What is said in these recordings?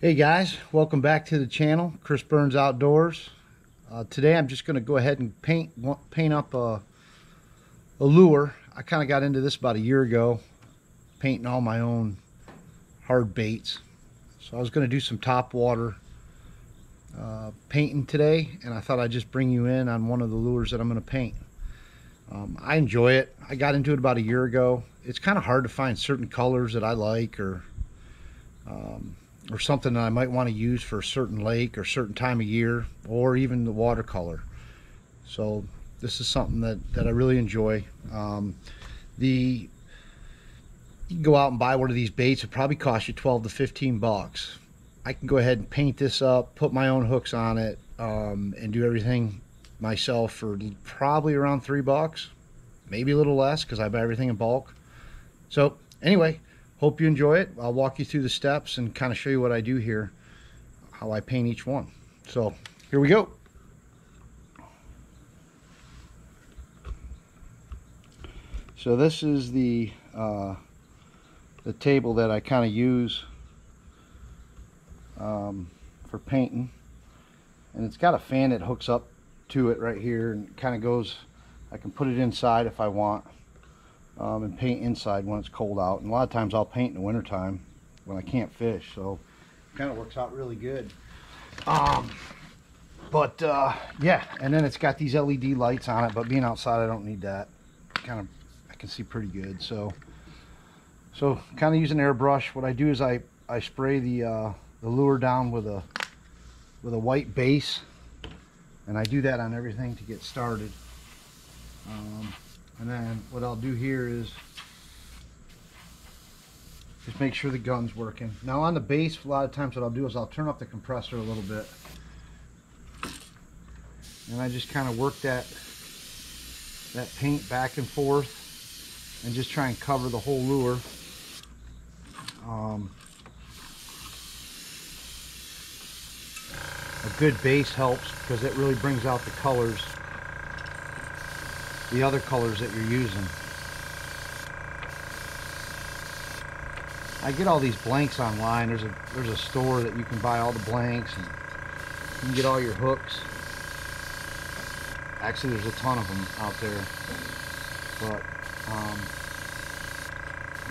Hey guys, welcome back to the channel, Chris Burns Outdoors. Uh, today I'm just going to go ahead and paint paint up a, a lure. I kind of got into this about a year ago, painting all my own hard baits. So I was going to do some top water uh, painting today, and I thought I'd just bring you in on one of the lures that I'm going to paint. Um, I enjoy it. I got into it about a year ago. It's kind of hard to find certain colors that I like or um, or something that I might want to use for a certain lake or certain time of year or even the watercolor. So this is something that, that I really enjoy. Um, the you can go out and buy one of these baits. It probably cost you 12 to 15 bucks. I can go ahead and paint this up, put my own hooks on it, um, and do everything myself for probably around three bucks, maybe a little less because I buy everything in bulk. So anyway, Hope you enjoy it. I'll walk you through the steps and kind of show you what I do here, how I paint each one. So here we go. So this is the uh, the table that I kind of use um, for painting and it's got a fan that hooks up to it right here and kind of goes I can put it inside if I want um, and paint inside when it's cold out. And a lot of times I'll paint in the wintertime when I can't fish. So it kind of works out really good. Um, but uh, yeah, and then it's got these LED lights on it, but being outside I don't need that. Kind of, I can see pretty good. So, so kind of use an airbrush. What I do is I, I spray the, uh, the lure down with a, with a white base. And I do that on everything to get started. Um, and then what I'll do here is just make sure the gun's working. Now on the base, a lot of times what I'll do is I'll turn up the compressor a little bit. And I just kind of work that, that paint back and forth and just try and cover the whole lure. Um, a good base helps because it really brings out the colors the other colors that you're using. I get all these blanks online. There's a there's a store that you can buy all the blanks and you can get all your hooks. Actually, there's a ton of them out there. But um,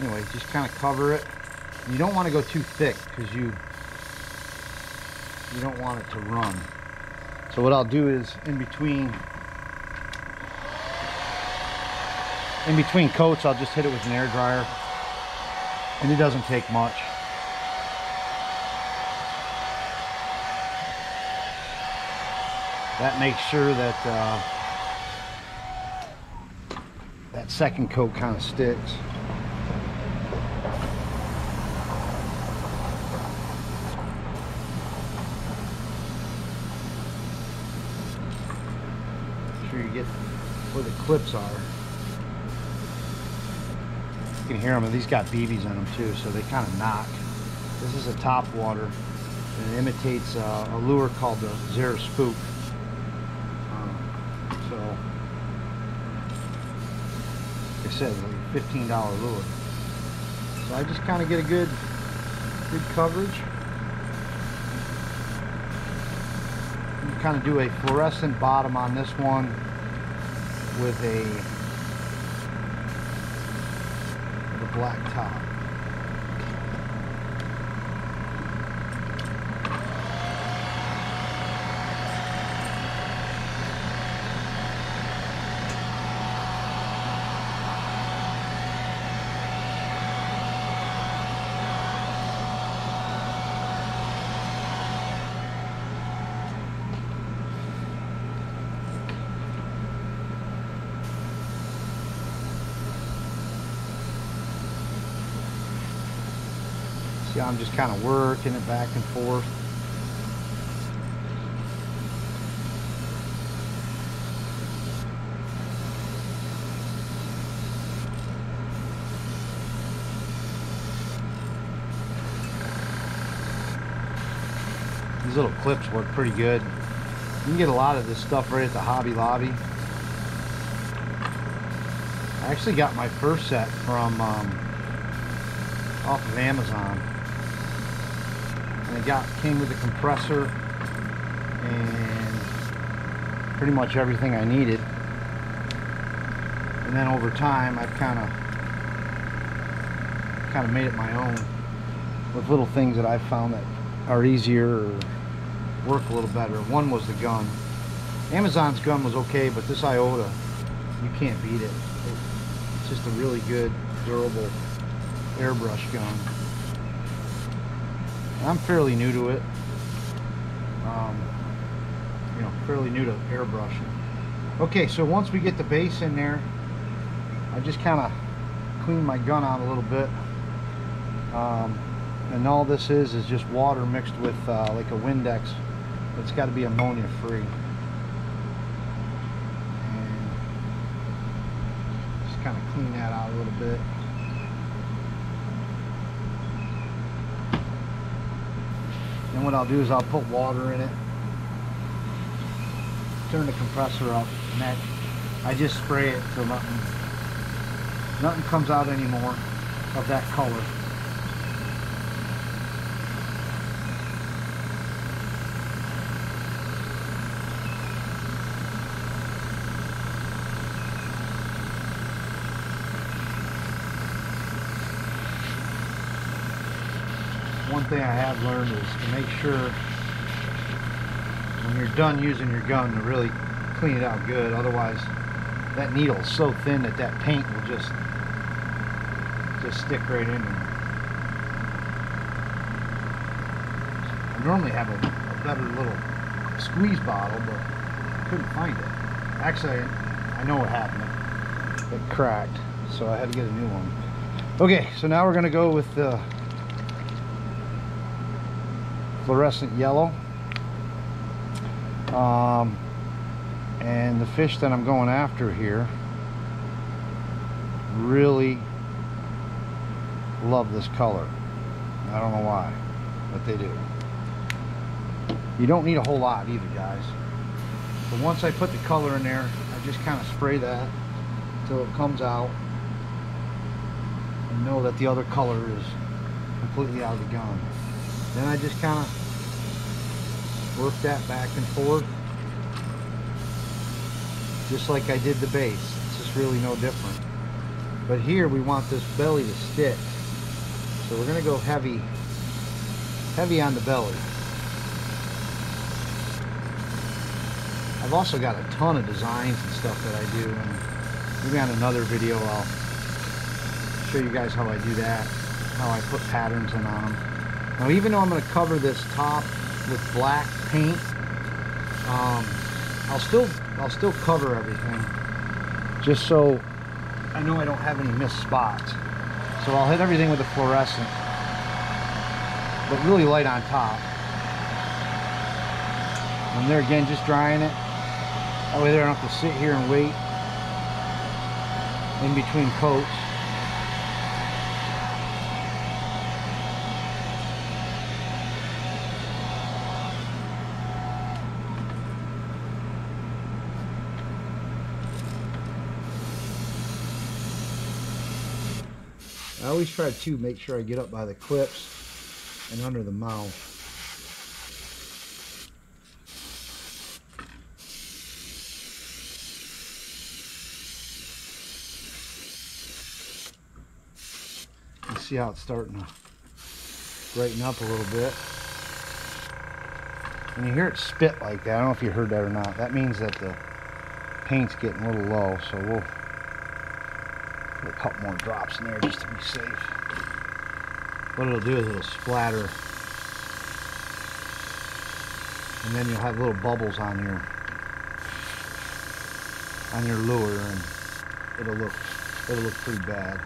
anyway, just kind of cover it. You don't want to go too thick because you you don't want it to run. So what I'll do is in between in between coats, I'll just hit it with an air dryer. And it doesn't take much. That makes sure that uh, that second coat kind of sticks. Make sure you get where the clips are can hear them, and these got BBs in them too, so they kind of knock. This is a top water, and it imitates uh, a lure called the Zara Spook. Um, so, like I said, like a $15 lure. So I just kind of get a good, good coverage. Kind of do a fluorescent bottom on this one with a black top. I'm just kind of working it back and forth. These little clips work pretty good. You can get a lot of this stuff right at the Hobby Lobby. I actually got my first set from um, off of Amazon. And it got came with a compressor and pretty much everything I needed. And then over time, I've kind of kind of made it my own with little things that I've found that are easier or work a little better. One was the gun. Amazon's gun was okay, but this Iwata, you can't beat it. It's just a really good, durable airbrush gun. I'm fairly new to it. Um, you know, fairly new to airbrushing. Okay, so once we get the base in there, I just kind of clean my gun out a little bit. Um, and all this is is just water mixed with uh, like a Windex. It's got to be ammonia free. And just kind of clean that out a little bit. And what I'll do is I'll put water in it, turn the compressor up, and that I just spray it so nothing nothing comes out anymore of that color. one thing I have learned is to make sure when you're done using your gun to really clean it out good. Otherwise, that needle is so thin that that paint will just just stick right in there. I normally have a, a better little squeeze bottle, but I couldn't find it. Actually, I know what happened. It cracked, so I had to get a new one. Okay, so now we're gonna go with the fluorescent yellow. Um, and the fish that I'm going after here really love this color. I don't know why, but they do. You don't need a whole lot either, guys. But once I put the color in there, I just kind of spray that until it comes out and know that the other color is completely out of the gun. Then I just kind of work that back and forth just like I did the base. It's just really no different. But here we want this belly to stick. So we're going to go heavy, heavy on the belly. I've also got a ton of designs and stuff that I do. And maybe on another video I'll show you guys how I do that. How I put patterns in on them. Now even though I'm going to cover this top with black paint, um, I'll still I'll still cover everything just so I know I don't have any missed spots. So I'll hit everything with a fluorescent, but really light on top. And there again, just drying it. That way they don't have to sit here and wait in between coats. I always try to make sure I get up by the clips and under the mouth. See how it's starting to brighten up a little bit. When you hear it spit like that, I don't know if you heard that or not, that means that the paint's getting a little low, so we'll Put a couple more drops in there just to be safe. What it'll do is it'll splatter. And then you'll have little bubbles on your on your lure and it'll look it'll look pretty bad.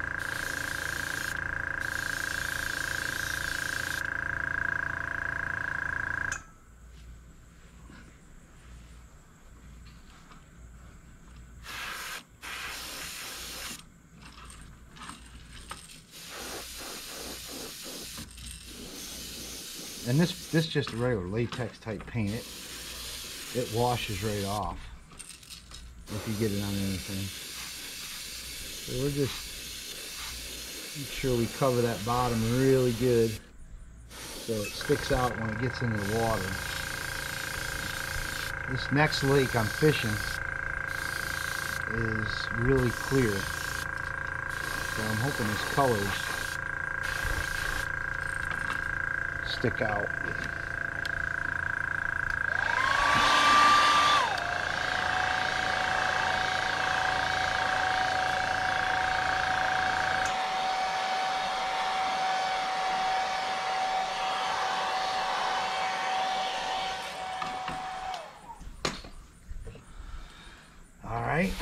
And this this just a regular latex type paint it it washes right off if you get it on anything so we're just make sure we cover that bottom really good so it sticks out when it gets into the water. This next lake I'm fishing is really clear. So I'm hoping these colors stick out. All right,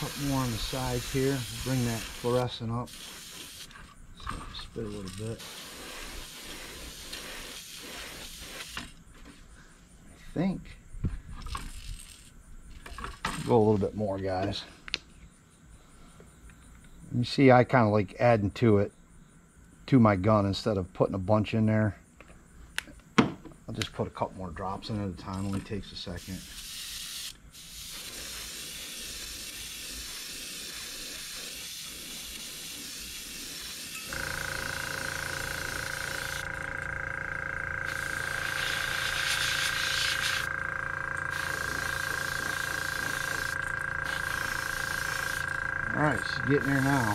put more on the sides here. Bring that fluorescent up. So spit a little bit. I think. Go a little bit more, guys. You see, I kind of like adding to it, to my gun instead of putting a bunch in there. I'll just put a couple more drops in at a time. Only takes a second. All right, she's getting there now.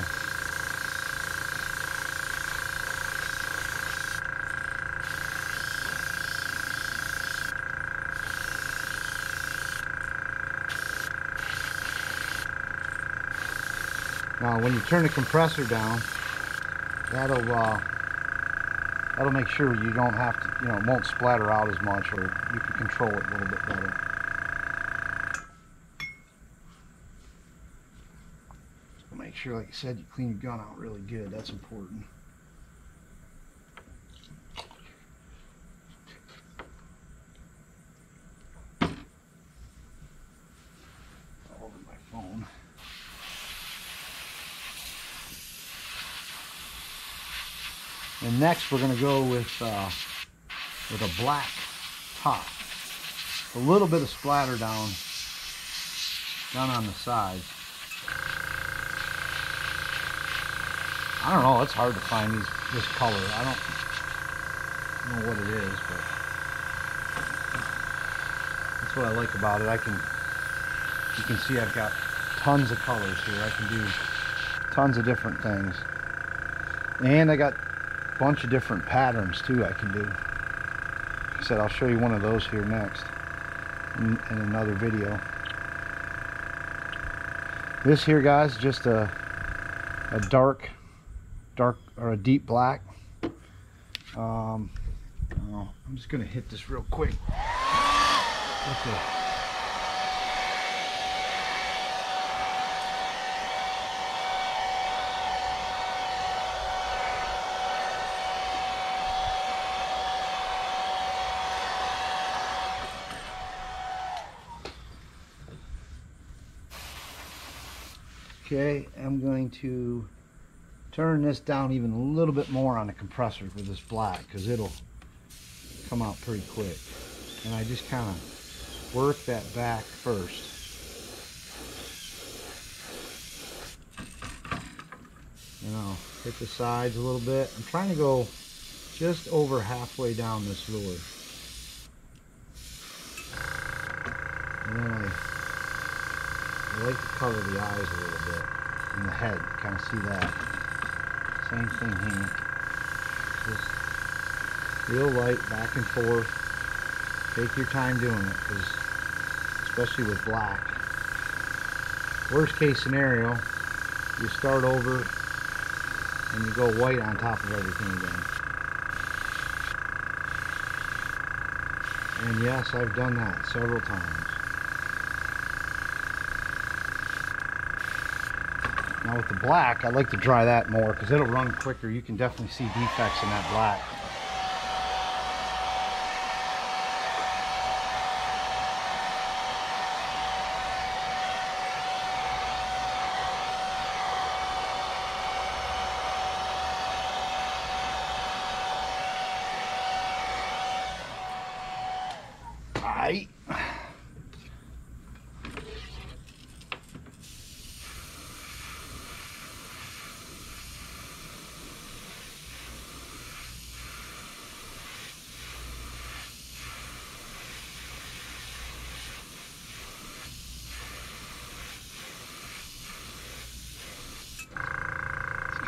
Now, when you turn the compressor down, that'll uh, that'll make sure you don't have to, you know, won't splatter out as much, or you can control it a little bit better. Make sure, like you said, you clean your gun out really good. That's important. And next we're going to go with uh, with a black top. A little bit of splatter down down on the sides. I don't know. It's hard to find these this color. I don't know what it is, but that's what I like about it. I can you can see I've got tons of colors here. I can do tons of different things, and I got a bunch of different patterns too. I can do. I said I'll show you one of those here next in, in another video. This here, guys, just a a dark dark or a deep black. Um, oh, I'm just gonna hit this real quick. Okay. Okay, I'm going to turn this down even a little bit more on the compressor for this black because it'll come out pretty quick. And I just kind of work that back first. You know, hit the sides a little bit. I'm trying to go just over halfway down this lure. And then I, I like to cover the eyes a little bit and the head. Kind of see that. Same thing here. Just real light back and forth. Take your time doing it because especially with black. Worst case scenario, you start over and you go white on top of everything again. And yes, I've done that several times. Now with the black, I like to dry that more because it'll run quicker. You can definitely see defects in that black.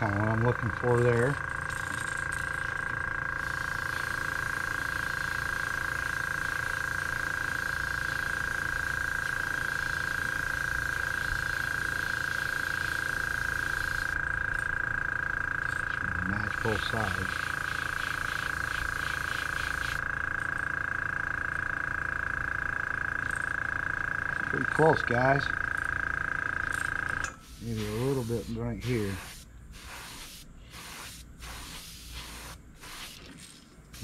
Kind of what I'm looking for there. Match both sides. Pretty close, guys. Maybe a little bit right here.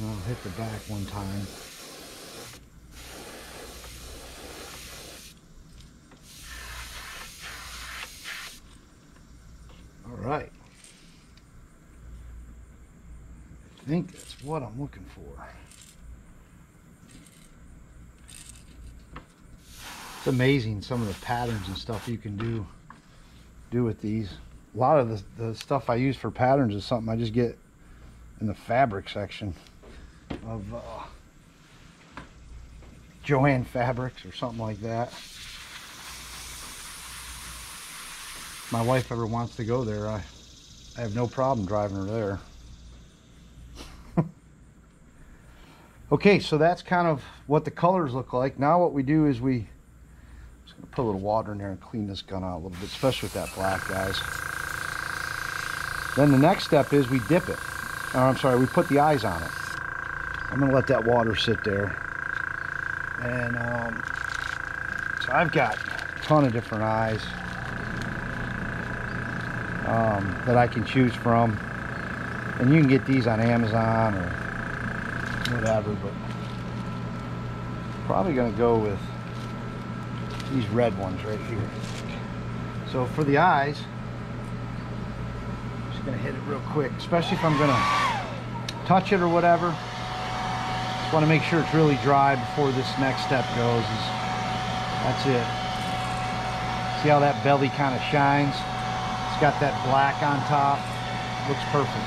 I'll hit the back one time. All right. I think that's what I'm looking for. It's amazing some of the patterns and stuff you can do do with these. A lot of the, the stuff I use for patterns is something I just get in the fabric section of uh, Joann Fabrics or something like that. my wife ever wants to go there, I, I have no problem driving her there. okay, so that's kind of what the colors look like. Now what we do is we just gonna put a little water in there and clean this gun out a little bit, especially with that black, guys. Then the next step is we dip it. Or I'm sorry, we put the eyes on it. I'm gonna let that water sit there. And um, so I've got a ton of different eyes um, that I can choose from. And you can get these on Amazon or whatever, but probably gonna go with these red ones right here. So for the eyes, just gonna hit it real quick, especially if I'm gonna touch it or whatever. Just wanna make sure it's really dry before this next step goes. That's it. See how that belly kind of shines? It's got that black on top. Looks perfect.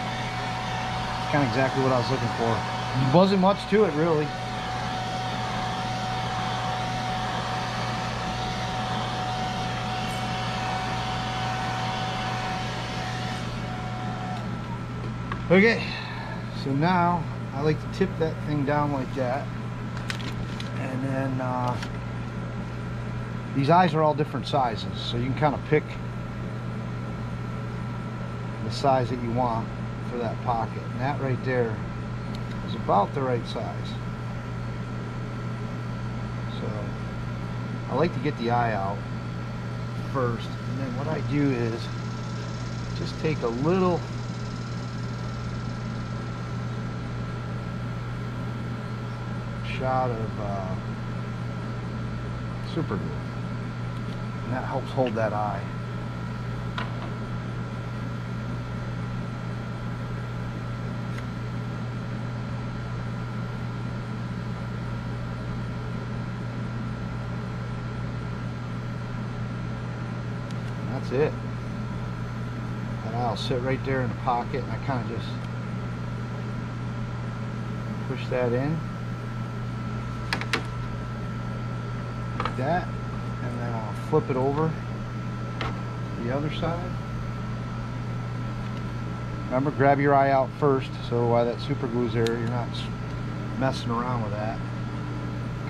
It's kind of exactly what I was looking for. Wasn't much to it really. Okay, so now I like to tip that thing down like that. And then uh, these eyes are all different sizes, so you can kind of pick the size that you want for that pocket. And that right there is about the right size. So I like to get the eye out first. And then what I do is just take a little shot of uh, super glue. And that helps hold that eye. And that's it. And I'll sit right there in the pocket and I kind of just push that in. Like that and then I'll flip it over the other side. Remember grab your eye out first so while that super glue's there you're not messing around with that.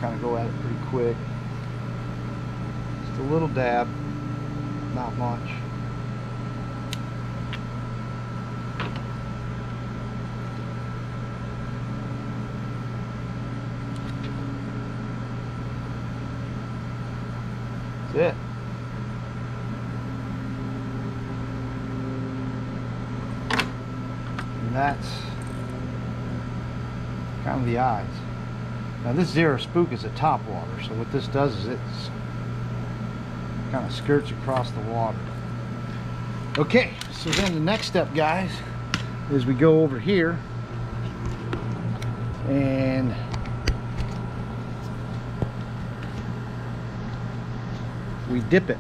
Kind of go at it pretty quick. Just a little dab not much That's it. That's kind of the eyes. Now this Zara Spook is a top water, so what this does is it kind of skirts across the water. Okay, so then the next step, guys, is we go over here and we dip it.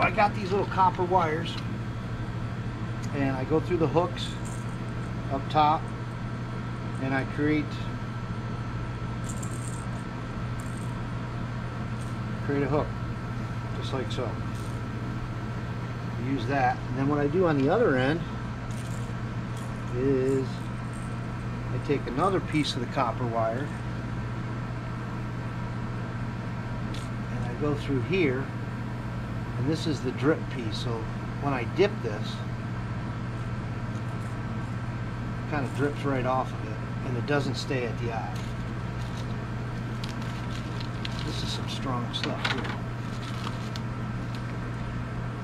I got these little copper wires and I go through the hooks up top and I create create a hook just like so. Use that. And then what I do on the other end is I take another piece of the copper wire and I go through here and this is the drip piece so when I dip this it kind of drips right off of it and it doesn't stay at the eye. This is some strong stuff here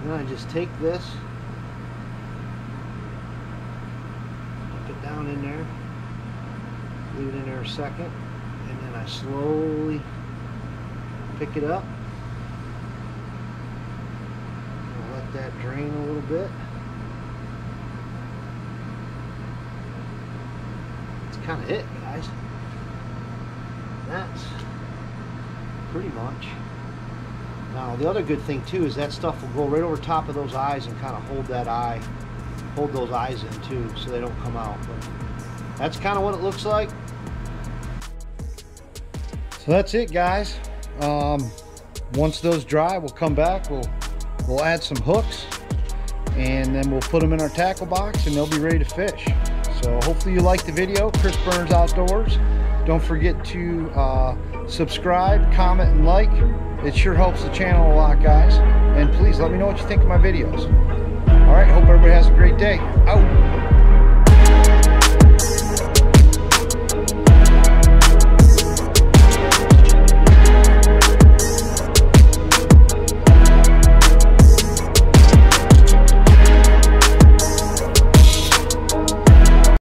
then I just take this put it down in there leave it in there a second and then I slowly pick it up I'll let that drain a little bit. That's kind of it guys. That's pretty much. Now the other good thing too is that stuff will go right over top of those eyes and kind of hold that eye hold those eyes in too so they don't come out. But that's kind of what it looks like. So that's it guys. Um, once those dry we'll come back. We'll we'll add some hooks and then we'll put them in our tackle box and they'll be ready to fish. So hopefully you liked the video chris burns outdoors. Don't forget to uh, subscribe comment and like. It sure helps the channel a lot guys. And please let me know what you think of my videos. All right hope everybody has a great day. Out